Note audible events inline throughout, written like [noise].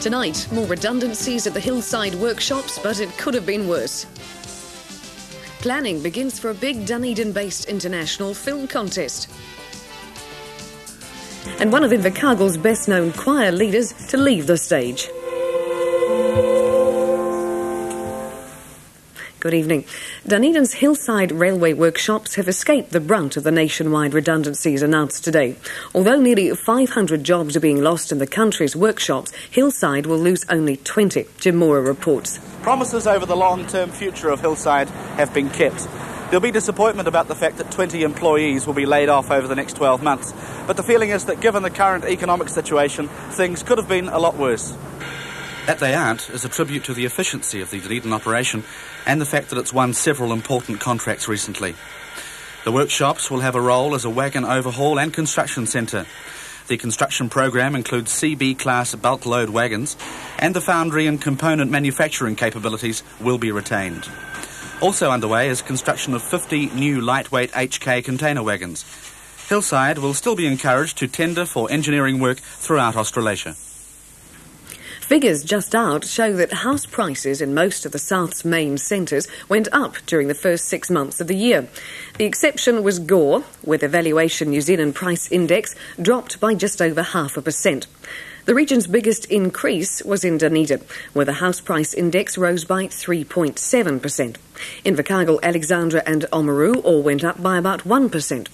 Tonight, more redundancies at the Hillside workshops, but it could have been worse. Planning begins for a big Dunedin based international film contest. And one of Invercargill's best known choir leaders to leave the stage. Good evening. Dunedin's Hillside Railway workshops have escaped the brunt of the nationwide redundancies announced today. Although nearly 500 jobs are being lost in the country's workshops, Hillside will lose only 20. Jim Moore reports. Promises over the long term future of Hillside have been kept. There'll be disappointment about the fact that 20 employees will be laid off over the next 12 months, but the feeling is that given the current economic situation, things could have been a lot worse. That they aren't is a tribute to the efficiency of the Dunedin operation and the fact that it's won several important contracts recently. The workshops will have a role as a wagon overhaul and construction centre. The construction program includes CB class bulk load wagons, and the foundry and component manufacturing capabilities will be retained. Also underway is construction of 50 new lightweight HK container wagons. Hillside will still be encouraged to tender for engineering work throughout Australasia. Figures just out show that house prices in most of the South's main centres went up during the first six months of the year. The exception was Gore, where the Valuation New Zealand Price Index dropped by just over half a percent. The region's biggest increase was in Dunedin, where the house price index rose by 3.7%. In Invercargill, Alexandra, and Oamaru all went up by about 1%.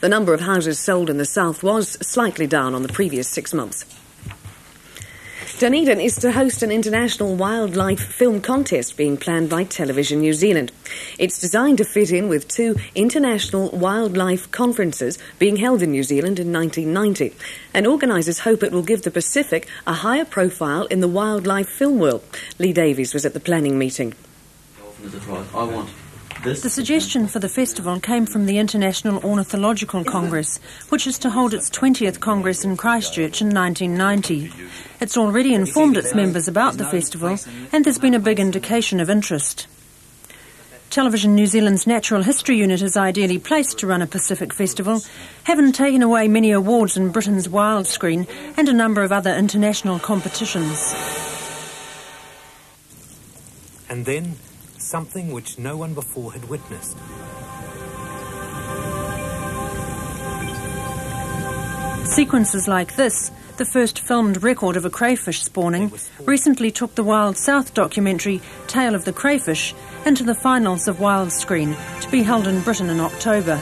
The number of houses sold in the south was slightly down on the previous six months. Dunedin is to host an international wildlife film contest being planned by Television New Zealand. It's designed to fit in with two international wildlife conferences being held in New Zealand in 1990. And organisers hope it will give the Pacific a higher profile in the wildlife film world. Lee Davies was at the planning meeting. I want the suggestion for the festival came from the International Ornithological Congress, which is to hold its 20th Congress in Christchurch in 1990. It's already informed its members about the festival, and there's been a big indication of interest. Television New Zealand's Natural History Unit is ideally placed to run a Pacific festival, having taken away many awards in Britain's Wildscreen and a number of other international competitions. And then something which no one before had witnessed. Sequences like this, the first filmed record of a crayfish spawning, recently took the Wild South documentary Tale of the Crayfish into the finals of Wildscreen to be held in Britain in October.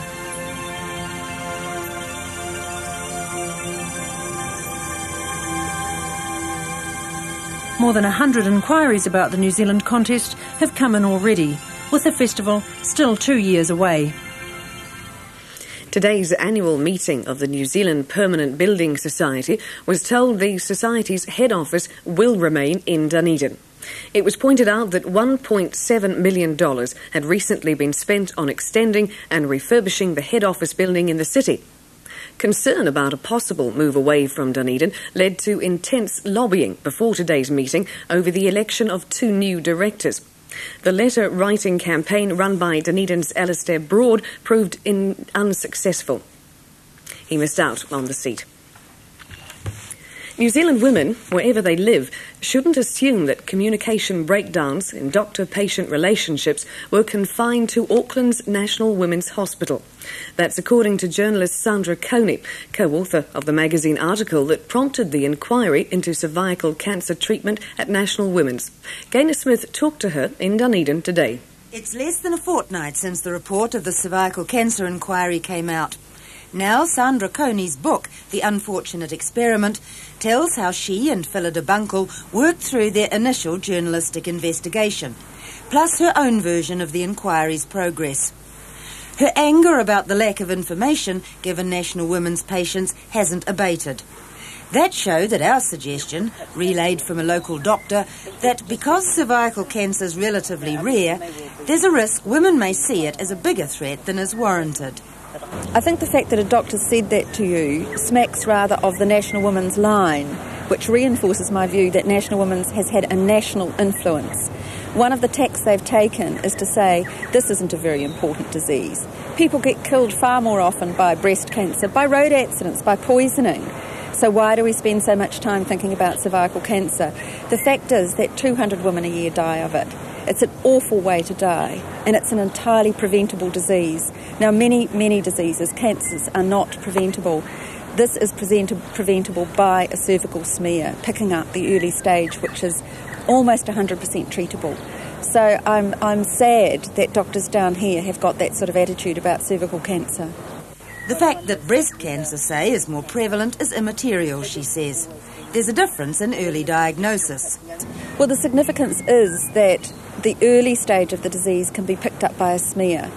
More than 100 inquiries about the New Zealand contest have come in already, with the festival still two years away. Today's annual meeting of the New Zealand Permanent Building Society was told the Society's head office will remain in Dunedin. It was pointed out that $1.7 million had recently been spent on extending and refurbishing the head office building in the city. Concern about a possible move away from Dunedin led to intense lobbying before today's meeting over the election of two new directors. The letter writing campaign run by Dunedin's Alistair Broad proved in unsuccessful. He missed out on the seat. New Zealand women, wherever they live, shouldn't assume that communication breakdowns in doctor patient relationships were confined to Auckland's National Women's Hospital. That's according to journalist Sandra Coney, co author of the magazine article that prompted the inquiry into cervical cancer treatment at National Women's. Gaynor Smith talked to her in Dunedin today. It's less than a fortnight since the report of the cervical cancer inquiry came out. Now, Sandra Coney's book, The Unfortunate Experiment, tells how she and Phillida Bunkle worked through their initial journalistic investigation, plus her own version of the inquiry's progress. Her anger about the lack of information given National Women's patients hasn't abated. That showed that our suggestion, relayed from a local doctor, that because cervical cancer is relatively rare, there's a risk women may see it as a bigger threat than is warranted. I think the fact that a doctor said that to you smacks rather of the National Women's line, which reinforces my view that National Women's has had a national influence. One of the tacks they've taken is to say this isn't a very important disease. People get killed far more often by breast cancer, by road accidents, by poisoning. So, why do we spend so much time thinking about cervical cancer? The fact is that 200 women a year die of it. It's an awful way to die, and it's an entirely preventable disease. Now, many, many diseases, cancers, are not preventable. This is preventable by a cervical smear, picking up the early stage, which is almost 100% treatable. So I'm, I'm sad that doctors down here have got that sort of attitude about cervical cancer. The fact that breast cancer, say, is more prevalent is immaterial, she says. There's a difference in early diagnosis. Well, the significance is that the early stage of the disease can be picked up by a smear,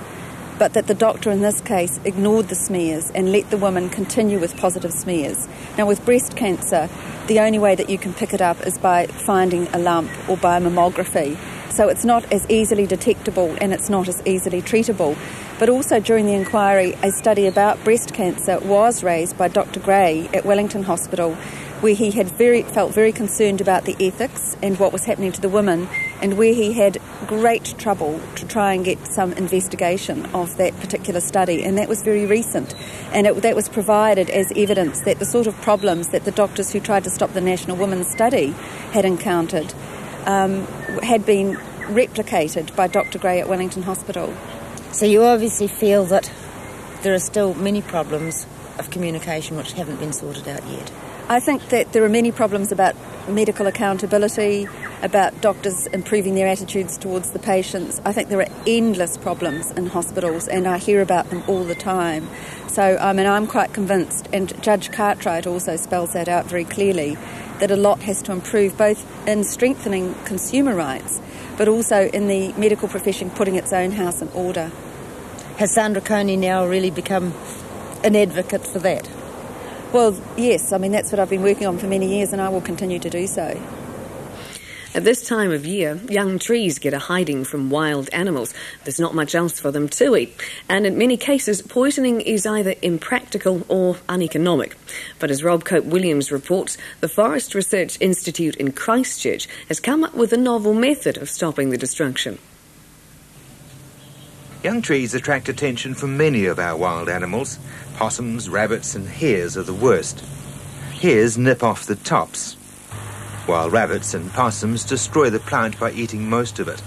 but that the doctor in this case ignored the smears and let the woman continue with positive smears. Now, with breast cancer, the only way that you can pick it up is by finding a lump or by mammography. So it's not as easily detectable and it's not as easily treatable. But also during the inquiry, a study about breast cancer was raised by Dr. Gray at Wellington Hospital, where he had very, felt very concerned about the ethics and what was happening to the women, and where he had great trouble to try and get some investigation of that particular study. And that was very recent. And it, that was provided as evidence that the sort of problems that the doctors who tried to stop the National Women's Study had encountered um, had been replicated by Dr. Gray at Wellington Hospital. So you obviously feel that there are still many problems of communication which haven't been sorted out yet. I think that there are many problems about medical accountability, about doctors improving their attitudes towards the patients. I think there are endless problems in hospitals, and I hear about them all the time. So, I mean, I'm quite convinced, and Judge Cartwright also spells that out very clearly, that a lot has to improve both in strengthening consumer rights but also in the medical profession putting its own house in order. Has Sandra Coney now really become an advocate for that? Well, yes. I mean, that's what I've been working on for many years and I will continue to do so. At this time of year, young trees get a hiding from wild animals. There's not much else for them to eat. And in many cases, poisoning is either impractical or uneconomic. But as Rob Cope Williams reports, the Forest Research Institute in Christchurch has come up with a novel method of stopping the destruction. Young trees attract attention from many of our wild animals. Possums, rabbits, and hares are the worst. Hares nip off the tops, while rabbits and possums destroy the plant by eating most of it.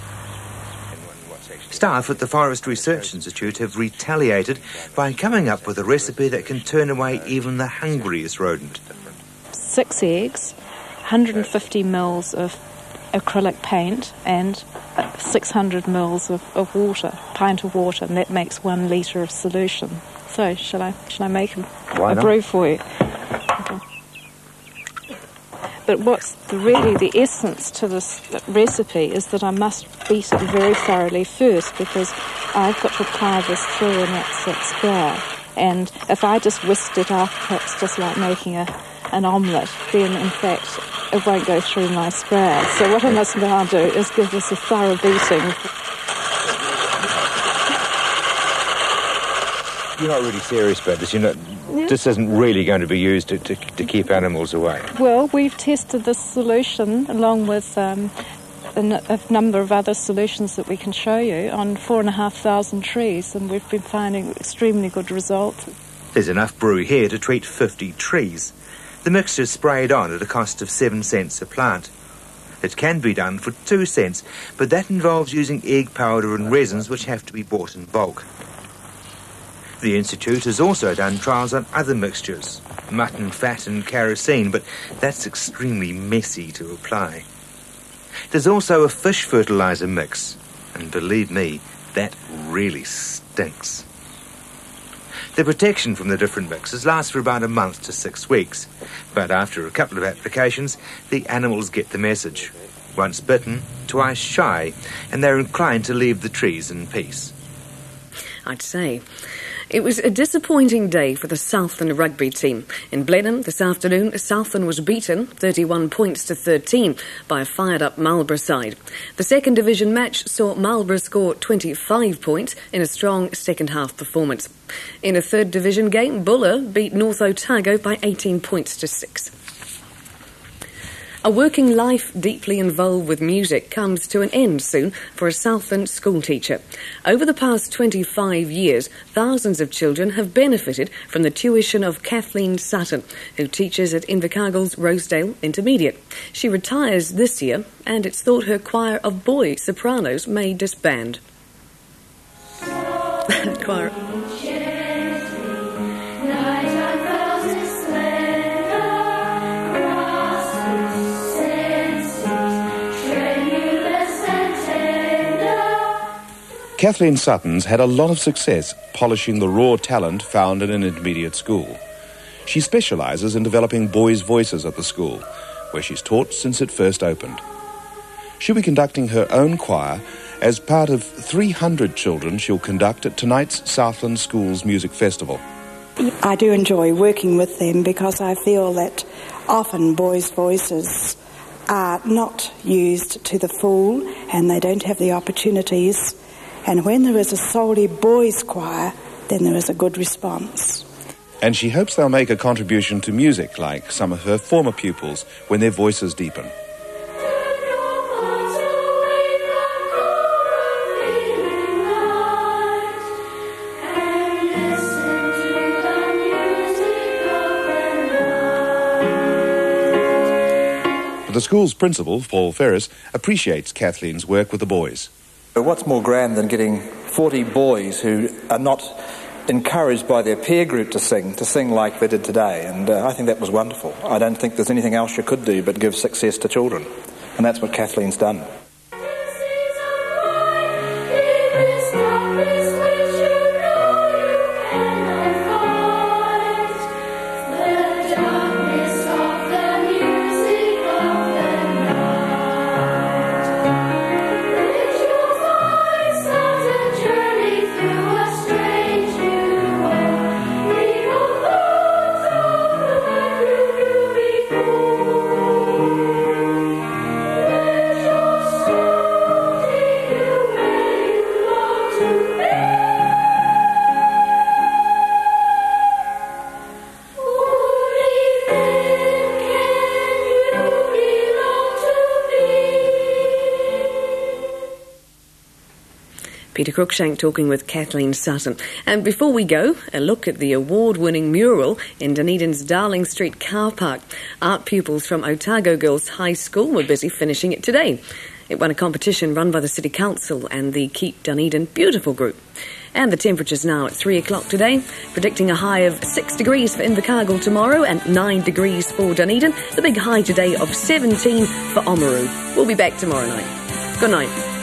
Staff at the Forest Research Institute have retaliated by coming up with a recipe that can turn away even the hungriest rodent. Six eggs, 150 mils of acrylic paint, and 600 mils of, of water, pint of water, and that makes one litre of solution. So, shall I, shall I make a, a brew for you? But what's the, really the essence to this recipe is that I must beat it very thoroughly first because I've got to apply this through an exit sprayer. And if I just whisked it up, it's just like making a, an omelette, then in fact it won't go through my sprayer. So what I must now do is give this a thorough beating. You're not really serious about this. You're not. Yeah. This isn't really going to be used to, to, to, keep animals away. Well, we've tested this solution along with um, a, number of other solutions that we can show you on four and a half thousand trees, and we've been finding extremely good results. There's enough brew here to treat 50 trees. The mixture's sprayed on at a cost of 7 cents a plant. It can be done for 2 cents, but that involves using egg powder and resins which have to be bought in bulk. The Institute has also done trials on other mixtures, mutton fat and kerosene, but that's extremely messy to apply. There's also a fish fertilizer mix, and believe me, that really stinks. The protection from the different mixes lasts for about a month to six weeks, but after a couple of applications, the animals get the message. Once bitten, twice shy, and they're inclined to leave the trees in peace. I'd say. It was a disappointing day for the Southland rugby team. In Blenheim this afternoon, Southland was beaten 31 points to 13 by a fired up Marlborough side. The second division match saw Marlborough score 25 points in a strong second half performance. In a third division game, Buller beat North Otago by 18 points to 6. A working life deeply involved with music comes to an end soon for a Southland schoolteacher. Over the past 25 years, thousands of children have benefited from the tuition of Cathleen Sutton, who teaches at Invercargill's Rosedale Intermediate. She retires this year, and it's thought her choir of boy sopranos may disband. [laughs] choir. Cathleen Sutton's had a lot of success polishing the raw talent found in an intermediate school. She specialises in developing boys' voices at the school, where she's taught since it first opened. She'll be conducting her own choir as part of 300 children she'll conduct at tonight's Southland Schools Music Festival. I do enjoy working with them because I feel that often boys' voices are not used to the full and they don't have the opportunities and when there is a solely boys' choir, then there is a good response. And she hopes they'll make a contribution to music like some of her former pupils when their voices deepen. The school's principal, Paul Ferris, appreciates Cathleen's work with the boys. What's more grand than getting 40 boys who are not encouraged by their peer group to sing, to sing like they did today? And uh, I think that was wonderful. I don't think there's anything else you could do but give success to children. And that's what Cathleen's done. Peter Cruikshank talking with Cathleen Sutton. And before we go, a look at the award winning mural in Dunedin's Darling Street car park. Art pupils from Otago Girls High School were busy finishing it today. It won a competition run by the City Council and the Keep Dunedin Beautiful group. And the temperature's now at 3 o'clock today, predicting a high of 6 degrees for Invercargill tomorrow and 9 degrees for Dunedin. The big high today of 17 for Oamaru. We'll be back tomorrow night. Good night.